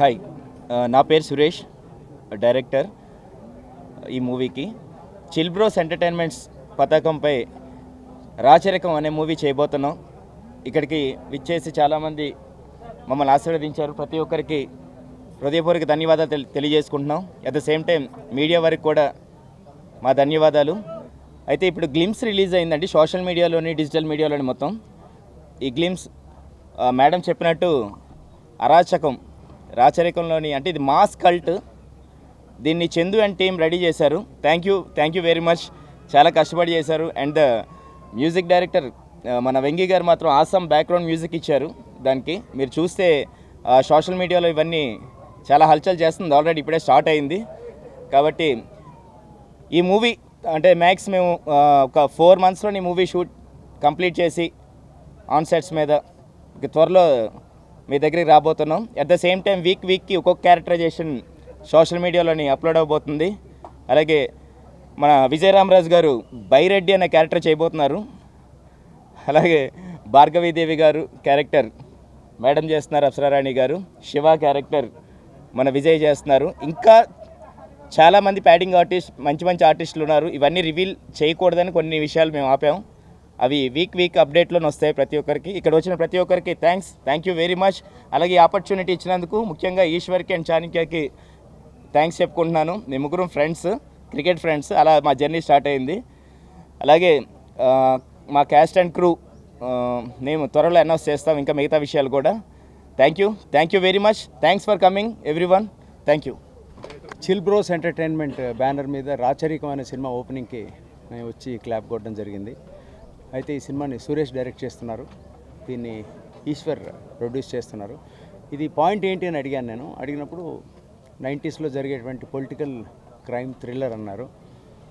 Hi uh, నా పేరు Suresh director ఈ మూవీకి. చిల్బ్రోస్ ఎంటర్టైన్మెంట్స్ పతాకంపై రాచరికం అనే మూవీ చేయబోతున్నాం. ఇక్కడికి విచ్చేసి చాలామంది మమ్మల్ని ఆశీర్వదించారు. ప్రతి ఒక్కరికి హృదయపూర్వక ధన్యవాదాలు తెలి- తెలియజేసుకుంటున్నాం. At the same time media వారికి కూడా మా ధన్యవాదాలు. అయితే ఇప్పుడు గ్లిమ్స్ రిలీజ్ అయిందండి. సోషల్ మీడియాలోని డిజిటల్ మీడియాలోని మొత్తం. ఈ గ్లిమ్స్ మేడం చెప్పినట్టు అరాచకం రాచరికంలోని అంటే ఇది మాస్ కల్ట్. దీన్ని చందు అండ్ టీం రెడీ చేశారు. Thank you thank you very much చాలా కష్టపడి చేశారు. అండ్ ద మ్యూజిక్ డైరెక్టర్ మన వెంగి గారు మాత్రం ఆసమ్ బ్యాక్గ్రౌండ్ మ్యూజిక్ ఇచ్చారు దానికి. మీరు చూస్తే సోషల్ మీడియాలో ఇవన్నీ చాలా హల్చల్ చేస్తుంది. ఆల్రెడీ ఇప్పుడే స్టార్ట్ అయింది. కాబట్టి ఈ మూవీ అంటే మ్యాక్స్ మేము ఒక ఫోర్ మంత్స్లో ఈ మూవీ షూట్ కంప్లీట్ చేసి ఆన్ సెట్స్ మీద త్వరలో మీ దగ్గరికి రాబోతున్నాం. At the same time week వీక్కి ఒక్కొక్క క్యారెక్టరైజేషన్ సోషల్ మీడియాలోని అప్లోడ్ అవబోతుంది. అలాగే మన విజయరామరాజు గారు బైరెడ్డి అనే క్యారెక్టర్ చేయబోతున్నారు. అలాగే భార్గవీదేవి గారు క్యారెక్టర్ మేడం చేస్తున్నారు అప్సరారాణి గారు. శివ క్యారెక్టర్ మన విజయ్ చేస్తున్నారు. ఇంకా చాలామంది ప్యాడింగ్ ఆర్టిస్ట్ మంచి మంచి ఆర్టిస్టులు ఉన్నారు. ఇవన్నీ రివీల్ చేయకూడదని కొన్ని విషయాలు మేము ఆపాం. అవి వీక్ వీక్ అప్డేట్లోనే వస్తాయి ప్రతి ఒక్కరికి. ఇక్కడ వచ్చిన ప్రతి ఒక్కరికి thanks thank you very much అలాగే ఈ ఆపర్చునిటీ ఇచ్చినందుకు ముఖ్యంగా ఈశ్వర్కి అండ్ చాణిక్యకి థ్యాంక్స్ చెప్పుకుంటున్నాను. మేము ముగ్గురం ఫ్రెండ్స్ క్రికెట్ ఫ్రెండ్స్ అలా మా జర్నీ స్టార్ట్ అయింది. అలాగే మా క్యాస్ట్ అండ్ క్రూ మేము త్వరలో అనౌన్స్ చేస్తాం ఇంకా మిగతా విషయాలు కూడా. Thank you thank you very much thanks for coming everyone thank you Chill Bros Entertainment banner మీద రాచరికం అనే సినిమా ఓపెనింగ్కి మేము వచ్చి క్లాప్ కొట్టడం జరిగింది. అయితే ఈ సినిమాని సురేష్ డైరెక్ట్ చేస్తున్నారు. దీన్ని ఈశ్వర్ ప్రొడ్యూస్ చేస్తున్నారు. ఇది పాయింట్ ఏంటి అని అడిగాను నేను. అడిగినప్పుడు నైంటీస్లో జరిగేటువంటి పొలిటికల్ క్రైమ్ థ్రిల్లర్ అన్నారు.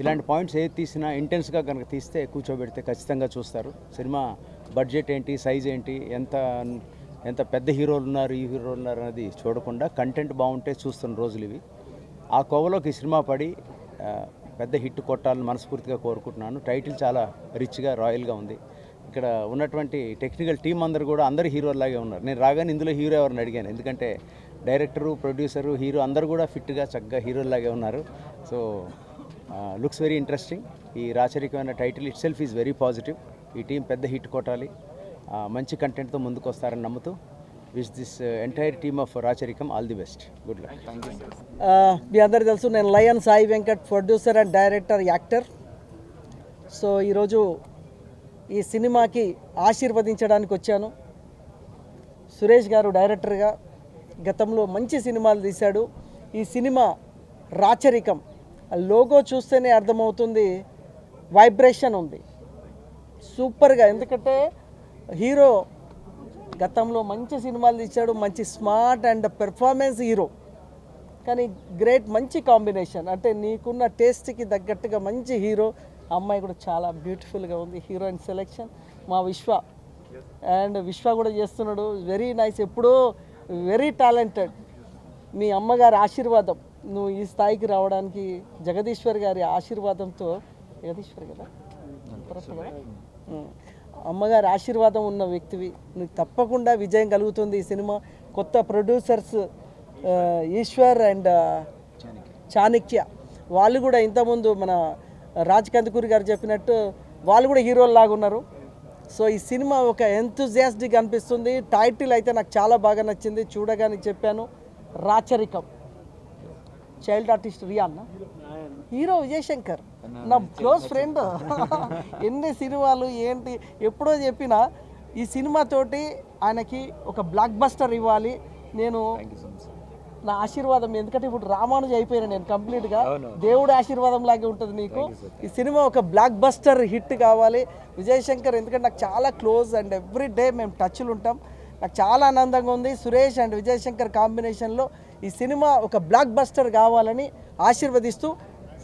ఇలాంటి పాయింట్స్ ఏది తీసినా ఇంటెన్స్గా కనుక తీస్తే కూర్చోబెడితే ఖచ్చితంగా చూస్తారు. సినిమా బడ్జెట్ ఏంటి సైజ్ ఏంటి ఎంత ఎంత పెద్ద హీరోలు ఉన్నారు ఈ హీరోలు ఉన్నారు అనేది చూడకుండా కంటెంట్ బాగుంటే చూస్తున్న రోజులు ఇవి. ఆ కోవలోకి సినిమా పడి పెద్ద హిట్ కొట్టాలని మనస్ఫూర్తిగా కోరుకుంటున్నాను. టైటిల్ చాలా రిచ్గా రాయల్గా ఉంది. ఇక్కడ ఉన్నటువంటి టెక్నికల్ టీం అందరు కూడా అందరు హీరోలాగే ఉన్నారు. నేను రాగానే ఇందులో హీరో ఎవరిని అడిగాను. ఎందుకంటే డైరెక్టరు ప్రొడ్యూసరు హీరో అందరు కూడా ఫిట్గా చక్కగా హీరోలాగే ఉన్నారు. So looks very interesting. ఈ రాచరికమైన title itself is very positive. ఈ టీం పెద్ద హిట్ కొట్టాలి. మంచి కంటెంట్తో ముందుకు వస్తారని నమ్ముతూ wish this entire team of Racharikam all the best good luck మీ అందరికి తెలుసు నేను Lion Sai Venkat producer and director actor so ఈరోజు ఈ సినిమాకి ఆశీర్వదించడానికి వచ్చాను. సురేష్ గారు డైరెక్టర్గా గతంలో మంచి సినిమాలు తీశాడు. ఈ సినిమా రాచరికం. లోగో చూస్తేనే అర్థమవుతుంది వైబ్రేషన్ ఉంది. సూపర్గా ఎందుకంటే హీరో గతంలో మంచి సినిమాలు తీశాడు మంచి స్మార్ట్ అండ్ పెర్ఫార్మెన్స్ హీరో. కానీ గ్రేట్ మంచి కాంబినేషన్. అంటే నీకున్న టేస్ట్కి తగ్గట్టుగా మంచి హీరో. అమ్మాయి కూడా చాలా బ్యూటిఫుల్గా ఉంది హీరోయిన్ సెలెక్షన్. మా విశ్వ. అండ్ విశ్వ కూడా చేస్తున్నాడు. వెరీ నైస్ ఎప్పుడో వెరీ టాలెంటెడ్. మీ అమ్మగారి ఆశీర్వాదం. నువ్వు ఈ స్థాయికి రావడానికి జగదీశ్వర్ గారి ఆశీర్వాదంతో జగదీశ్వర్ కదా. అమ్మగారి ఆశీర్వాదం ఉన్న వ్యక్తివి. నీకు తప్పకుండా విజయం కలుగుతుంది ఈ సినిమా. కొత్త ప్రొడ్యూసర్స్ ఈశ్వర్ అండ్ చాణిక్య. వాళ్ళు కూడా ఇంతకుముందు మన రాజ్ కందుకూరి గారు చెప్పినట్టు వాళ్ళు కూడా హీరోలు లాగా ఉన్నారు. సో ఈ సినిమా ఒక ఎంతూజియాస్టిక్ అనిపిస్తుంది. టైటిల్ అయితే నాకు చాలా బాగా నచ్చింది. చూడగానే చెప్పాను. Racharikam. Child artist Riyan hero Vijayashankar నా క్లోజ్ ఫ్రెండ్ ఎన్ని సినిమాలు ఏంటి ఎప్పుడో చెప్పిన ఈ సినిమాతోటి ఆయనకి ఒక బ్లాక్ బస్టర్ ఇవ్వాలి. నేను నా ఆశీర్వాదం ఎందుకంటే ఇప్పుడు రామానుజ అయిపోయినా నేను కంప్లీట్గా దేవుడి ఆశీర్వాదం లాగే ఉంటుంది నీకు. ఈ సినిమా ఒక బ్లాక్ బస్టర్ హిట్ కావాలి. విజయశంకర్ ఎందుకంటే నాకు చాలా క్లోజ్ అండ్ ఎవ్రీ డే మేము టచ్లు ఉంటాం. నాకు చాలా ఆనందంగా ఉంది. సురేష్ అండ్ విజయశంకర్ కాంబినేషన్లో ఈ సినిమా ఒక బ్లాక్ బస్టర్ కావాలని ఆశీర్వదిస్తూ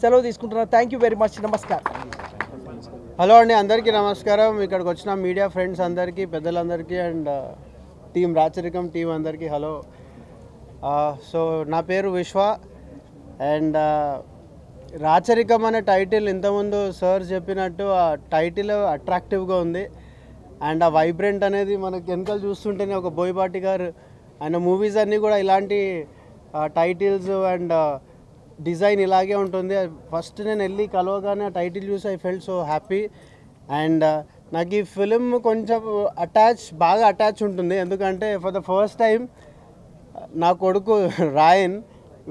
సెలవు తీసుకుంటున్నాను. థ్యాంక్ యూ వెరీ మచ్ నమస్కారం. హలో అండి అందరికీ నమస్కారం. ఇక్కడికి వచ్చిన మీడియా ఫ్రెండ్స్ అందరికీ పెద్దలందరికీ and uh, team Racharikam team అందరికీ హలో. Uh, సో నా పేరు విశ్వ. అండ్ uh, రాచరికం అనే టైటిల్ ఇంతకుముందు సార్ చెప్పినట్టు ఆ టైటిల్ అట్రాక్టివ్గా ఉంది. అండ్ ఆ వైబ్రెంట్ అనేది మనకి వెనకాల చూస్తుంటేనే ఒక బోయపాటి గారు ఆయన మూవీస్ అన్నీ కూడా ఇలాంటి టైటిల్స్ అండ్ డిజైన్ ఇలాగే ఉంటుంది. ఫస్ట్ నేను వెళ్ళి కలవగానే ఆ టైటిల్ చూసి I felt so happy. And నాకు ఈ ఫిలిం కొంచెం అటాచ్ బాగా అటాచ్ ఉంటుంది. ఎందుకంటే ఫర్ ద ఫస్ట్ టైం నా కొడుకు రాయన్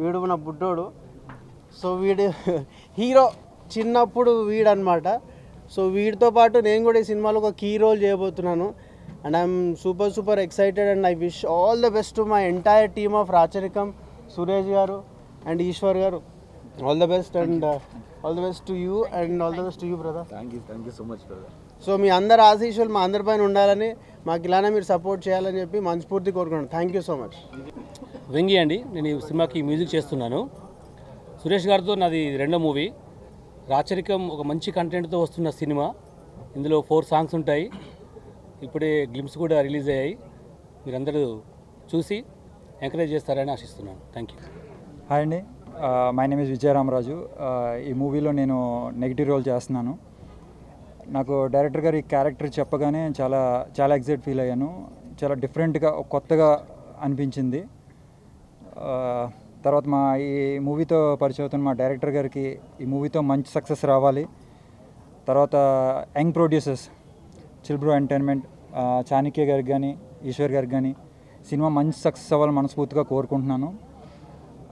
వీడు నా బుడ్డోడు. సో వీడు హీరో చిన్నప్పుడు వీడనమాట సో వీడితో పాటు నేను కూడా ఈ సినిమాలో ఒక కీ రోల్ చేయబోతున్నాను. And I'm super super excited and I wish all the best to my entire team of Racharikam. Suresh గారు అండ్ ఈశ్వర్ గారు. All the best and all the best to you and all the best to you brother thank you thank you so much brother so మీ అందరి ఆశీస్సులు మా అందరిపైన ఉండాలని మాకు ఇలానే మీరు సపోర్ట్ చేయాలని చెప్పి మనస్ఫూర్తి కోరుకున్నాను thank you so much Vengi అండి నేను ఈ సినిమాకి మ్యూజిక్ చేస్తున్నాను. సురేష్ గారితో నాది రెండో మూవీ. రాచరికం ఒక మంచి కంటెంట్తో వస్తున్న సినిమా. ఇందులో ఫోర్ సాంగ్స్ ఉంటాయి. ఇప్పుడే గ్లిమ్స్ కూడా రిలీజ్ అయ్యాయి. మీరందరూ చూసి ఎంకరేజ్ చేస్తారని ఆశిస్తున్నాను. థ్యాంక్ యూ హాయ్ అండి. మై నేమ్ ఇస్ విజయరామరాజు ఈ మూవీలో నేను నెగిటివ్ రోల్ చేస్తున్నాను. నాకు డైరెక్టర్ గారు ఈ క్యారెక్టర్ చెప్పగానే చాలా చాలా ఎగ్జైట్ ఫీల్ అయ్యాను. చాలా డిఫరెంట్గా కొత్తగా అనిపించింది. Uh, తర్వాత మా ఈ మూవీతో పరిచయం అవుతున్న మా డైరెక్టర్ గారికి ఈ మూవీతో మంచి సక్సెస్ రావాలి. తర్వాత young producers chill bro entertainment Chanakya గారికి కానీ ఈశ్వర్ గారికి కానీ సినిమా మంచి సక్సెస్ అవ్వాలని మనస్ఫూర్తిగా కోరుకుంటున్నాను.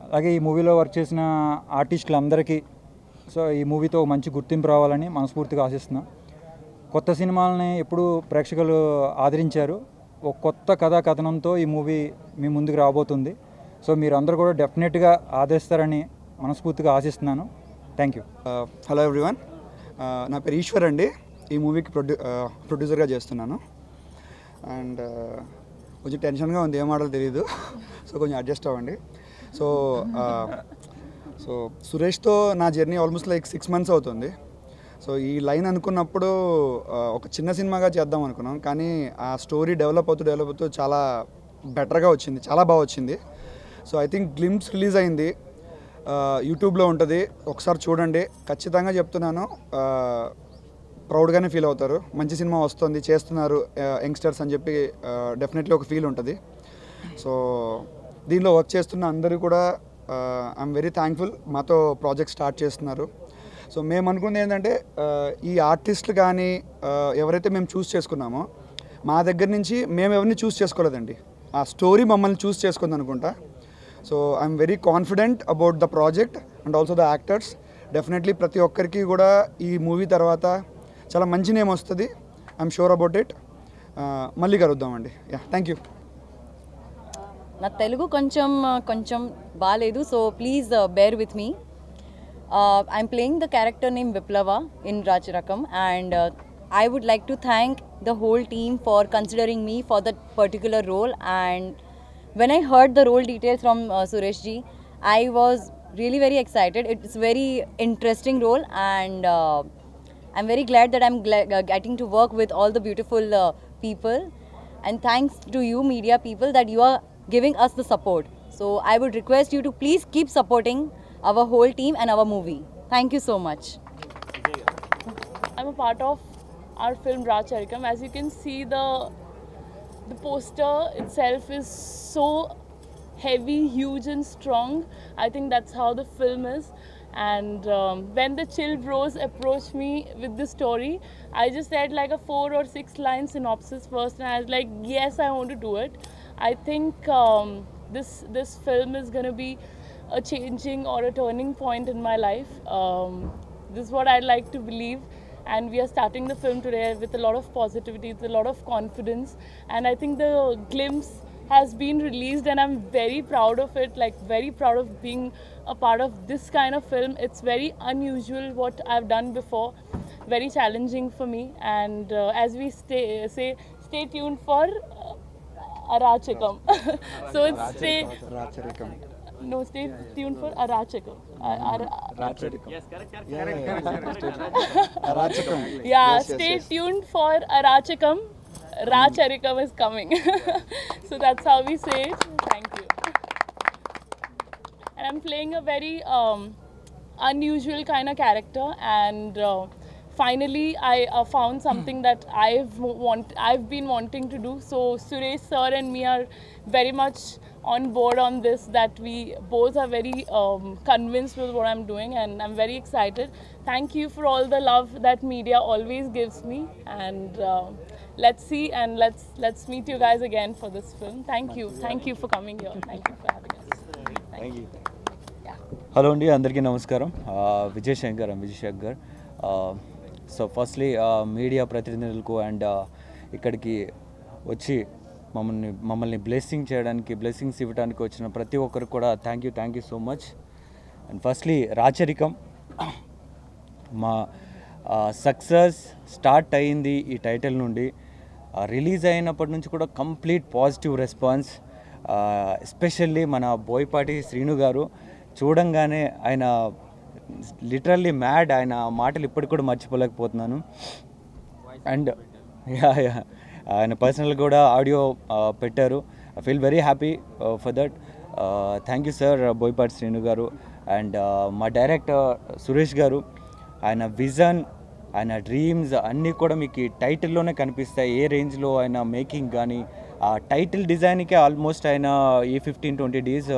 అలాగే ఈ మూవీలో వర్క్ చేసిన ఆర్టిస్టులందరికీ సో ఈ మూవీతో మంచి గుర్తింపు రావాలని మనస్ఫూర్తిగా ఆశిస్తున్నా. కొత్త సినిమాలని ఎప్పుడు ప్రేక్షకులు ఆదరించారు. ఒక కొత్త కథా కథనంతో ఈ మూవీ మీ ముందుకు రాబోతుంది. సో మీరు అందరూ కూడా డెఫినెట్గా ఆదరిస్తారని మనస్ఫూర్తిగా ఆశిస్తున్నాను. Thank you. Uh, hello everyone uh, నా పేరు ఈశ్వర్ అండి. ఈ మూవీకి ప్రొడ్యూ uh, ప్రొడ్యూసర్గా చేస్తున్నాను. అండ్ కొంచెం టెన్షన్గా ఉంది ఏం ఆడాలో తెలియదు సో కొంచెం అడ్జస్ట్ అవ్వండి. సో సో సురేష్తో నా journey almost like six months అవుతుంది. సో ఈ లైన్ అనుకున్నప్పుడు ఒక చిన్న సినిమాగా చేద్దాం అనుకున్నాం. కానీ ఆ స్టోరీ డెవలప్ అవుతూ డెవలప్ అవుతూ చాలా బెటర్గా వచ్చింది చాలా బాగా వచ్చింది. So I think glimpse release అయింది. యూట్యూబ్లో ఉంటుంది. ఒకసారి చూడండి. ఖచ్చితంగా చెప్తున్నాను. ప్రౌడ్గానే ఫీల్ అవుతారు. మంచి సినిమా వస్తుంది చేస్తున్నారు యంగ్స్టర్స్ అని చెప్పి డెఫినెట్లీ ఒక ఫీల్ ఉంటుంది. సో దీనిలో వర్క్ చేస్తున్న అందరూ కూడా ఐఎమ్ వెరీ థ్యాంక్ఫుల్ మాతో ప్రాజెక్ట్ స్టార్ట్ చేస్తున్నారు. సో మేము అనుకుంది ఏంటంటే ఈ ఆర్టిస్టులు కానీ ఎవరైతే మేము చూస్ చేసుకున్నామో మా దగ్గర నుంచి మేము ఎవరిని చూస్ చేసుకోలేదండి. ఆ స్టోరీ మమ్మల్ని చూస్ చేసుకుంది అనుకుంటా. So I'm very confident about the project and also the actors. Definitely ప్రతి ఒక్కరికి కూడా ఈ మూవీ తర్వాత చాలా మంచి నేమ్ వస్తుంది. ఐఎమ్ షూర్ అబౌట్ ఇట్ మళ్ళీ కలుద్దామండి. యా థ్యాంక్ యూ నా తెలుగు కొంచెం కొంచెం బాగాలేదు so please bear with me I'm playing the character name Viplava in Racharikam and I would like to thank the whole team for considering me for that particular role and when I heard the role details from Suresh ji I was really very very it's very interesting role and I'm very glad that I'm uh, getting to work with all the beautiful uh, people. And thanks to you, media people, that you are giving us the support. So I would request you to please keep supporting our whole team and our movie. Thank you so much. I'm a part of our film Racharikam. As you can see, the the poster itself is so heavy, huge, and strong. I think that's how the film is. And um, when the Chill Bros approached me with the story, I just said like a four or six line synopsis first, and I was like, yes, I want to do it. I think um, this this film is gonna be a changing or a turning point in my life. Um, this is what I'd like to believe and we are starting the film today with a lot of positivity, with a lot of confidence, and I think the glimpse has been released, and I'm very proud of it. Like very proud of being a part of this kind of film. It's very unusual what I've done before, very challenging for me, and uh, as we stay say, stay tuned for. Uh, Arachikam. so it's stay. No, stay tuned for Arachikam. Ar- Ar- yeah, stay tuned for Arachikam. Racharikam is coming. so that's how we say it. I'm playing a very um, unusual kind of character, and uh, finally I uh, found something that I've want I've been wanting to do. So Suresh sir and me are very much on board on this. That we both are very um, convinced with what I'm doing, and I'm very excited. Thank you for all the love that media always gives me, and uh, let's see and let's let's meet you guys again for this film. Thank you, thank you for coming here. Thank you for having us. Thank you. Hello అండి అందరికీ నమస్కారం. Vijay Shankar Vijay Shankar so firstly media ప్రతినిధులకు and ఇక్కడికి వచ్చి మమ్మల్ని మమ్మల్ని blessing చేయడానికి blessings ఇవ్వడానికి వచ్చిన ప్రతి ఒక్కరికి కూడా thank you thank you so much and firstly Racharikam. మా సక్సెస్ స్టార్ట్ అయింది ఈ టైటిల్ నుండి. రిలీజ్ అయినప్పటి నుంచి కూడా కంప్లీట్ పాజిటివ్ రెస్పాన్స్ ఎస్పెషల్లీ మన బోయపాటి శ్రీను గారు. చూడంగానే ఆయన లిటరల్లీ మ్యాడ్ ఆయన మాటలు ఇప్పటికి కూడా మర్చిపోలేకపోతున్నాను. And yeah yeah. ఆయన పర్సనల్ కూడా ఆడియో పెట్టారు. I feel very happy for that. Thank you sir Boyapati Srinu గారు. అండ్ మా డైరెక్టర్ సురేష్ గారు. ఆయన విజన్ ఆయన డ్రీమ్స్ అన్నీ కూడా మీకు ఈ టైటిల్లోనే కనిపిస్తాయి. ఏ రేంజ్లో ఆయన మేకింగ్ కానీ ఆ టైటిల్ డిజైన్కే ఆల్మోస్ట్ ఆయన ఈ ఫిఫ్టీన్ ట్వంటీ డేస్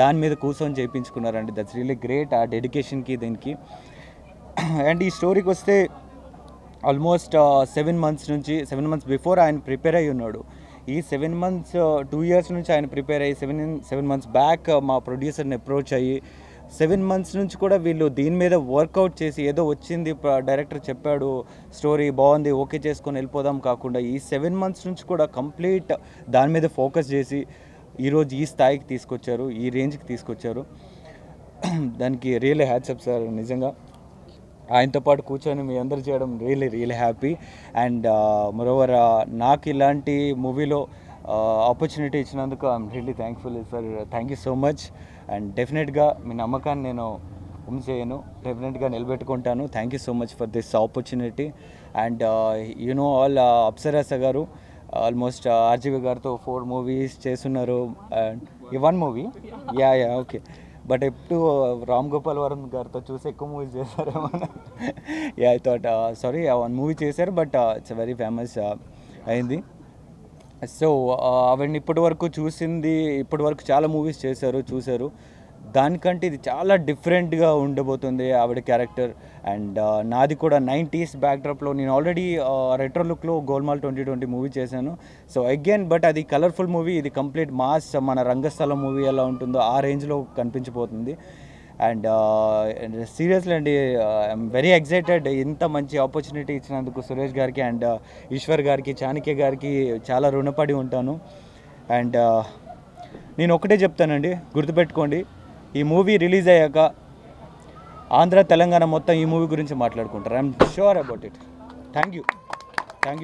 దాని మీద కూర్చొని చేయించుకున్నారండి. దట్స్ రియలీ గ్రేట్ ఆ డెడికేషన్కి దీనికి. అండ్ ఈ స్టోరీకి వస్తే ఆల్మోస్ట్ సెవెన్ మంత్స్ నుంచి సెవెన్ మంత్స్ బిఫోర్ ఆయన ప్రిపేర్ అయి ఉన్నాడు. ఈ సెవెన్ మంత్స్ టూ ఇయర్స్ నుంచి ఆయన ప్రిపేర్ అయ్యి సెవెన్ సెవెన్ మంత్స్ బ్యాక్ మా ప్రొడ్యూసర్ని అప్రోచ్ అయ్యి సెవెన్ మంత్స్ నుంచి కూడా వీళ్ళు దీని మీద వర్కౌట్ చేసి ఏదో వచ్చింది డైరెక్టర్ చెప్పాడు స్టోరీ బాగుంది ఓకే చేసుకొని వెళ్ళిపోదాం కాకుండా ఈ సెవెన్ మంత్స్ నుంచి కూడా కంప్లీట్ దాని మీద ఫోకస్ చేసి ఈరోజు ఈ స్థాయికి తీసుకొచ్చారు ఈ రేంజ్కి తీసుకొచ్చారు. దానికి రియల్ హ్యాట్సప్ సార్ నిజంగా. ఆయనతో పాటు కూర్చొని మీ అందరు చేయడం really really happy. And moreover నాకు ఇలాంటి మూవీలో ఆపర్చునిటీ ఇచ్చినందుకు I'm really thankful sir thank you so much and డెఫినెట్గా మీ నమ్మకాన్ని నేను ఉమ్ చేయను. డెఫినెట్గా నిలబెట్టుకుంటాను. Thank you so much for this opportunity and you know all అప్సరాస గారు ఆల్మోస్ట్ ఆర్జీవి గారితో ఫోర్ మూవీస్ చేస్తున్నారు అండ్ ఈ one movie? Yeah yeah okay. But ఎప్పుడు రామ్ గోపాల్ వరం గారితో చూసి ఎక్కువ movies చేశారేమో yeah I thought sorry one movie చేశారు బట్ ఇట్స్ వెరీ ఫేమస్ అయింది. సో ఆవిడని ఇప్పటి వరకు చూసింది ఇప్పటి వరకు చాలా మూవీస్ చేశారు చూశారు. దానికంటే ఇది చాలా డిఫరెంట్గా ఉండబోతుంది ఆవిడ క్యారెక్టర్. అండ్ నాది కూడా నైంటీస్ బ్యాక్డ్రాప్లో నేను ఆల్రెడీ రెట్రో లుక్లో గోల్మాల్ ట్వంటీ ట్వంటీ మూవీ చేశాను. సో అగైన్ బట్ అది కలర్ఫుల్ మూవీ ఇది కంప్లీట్ మాస్ మన రంగస్థలం మూవీ ఎలా ఉంటుందో ఆ రేంజ్లో కనిపించిపోతుంది అండ్ సీరియస్లీ అండి ఐఎమ్ వెరీ ఎక్సైటెడ్ ఇంత మంచి ఆపర్చునిటీ ఇచ్చినందుకు సురేష్ గారికి అండ్ ఈశ్వర్ గారికి చాణక్య గారికి చాలా రుణపడి ఉంటాను. అండ్ నేను ఒకటే చెప్తానండి గుర్తుపెట్టుకోండి ఈ మూవీ రిలీజ్ అయ్యాక ఆంధ్ర తెలంగాణ మొత్తం ఈ మూవీ గురించి మాట్లాడుకుంటారు. I'm sure about it thank you